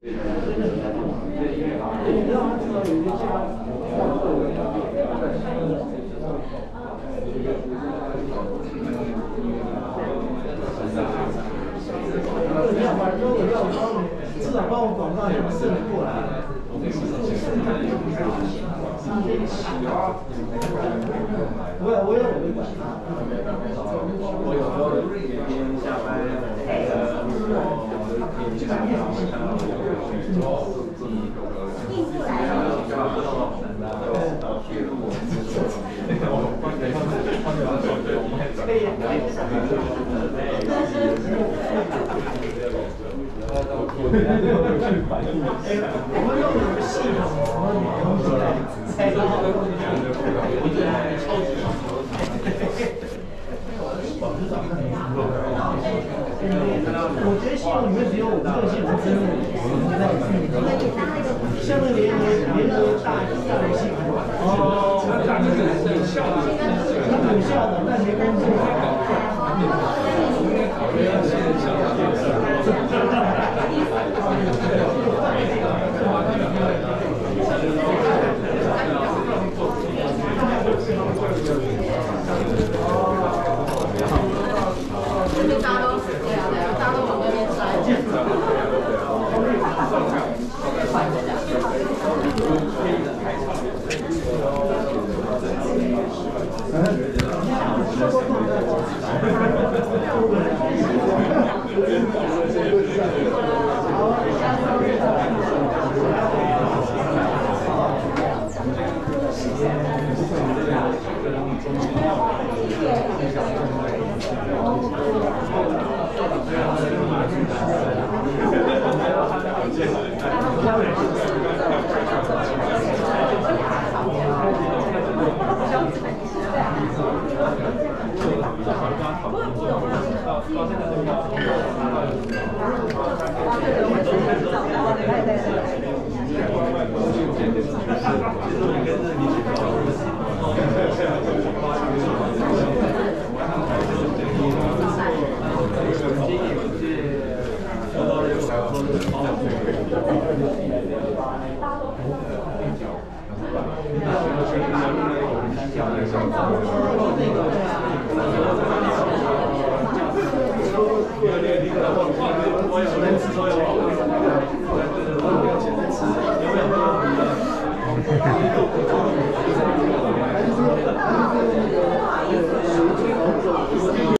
至少帮我广告也顺得过来。我我有我的管。我每天下班，呃，我去看电视，我自己。我放在放在放在手机，我们还可以可以。我，觉得超级好。我觉得系统里面只有我这个系统真的，像那个联合联合大大的系统，哦，它这个是有效的，它有效的，但没工作。这边大家都对啊对啊，大家都往那边塞。嗯。